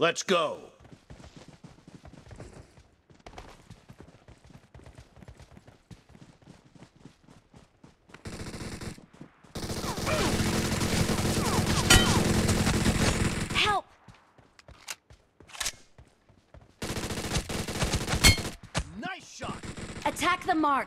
Let's go. Help! Nice shot. Attack the mark.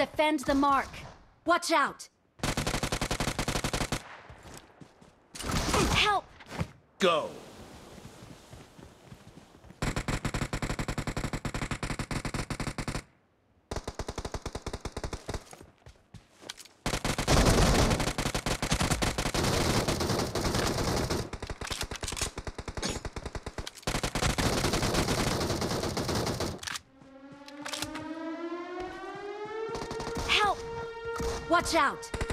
Defend the mark. Watch out! Help! Go. Help! Watch out!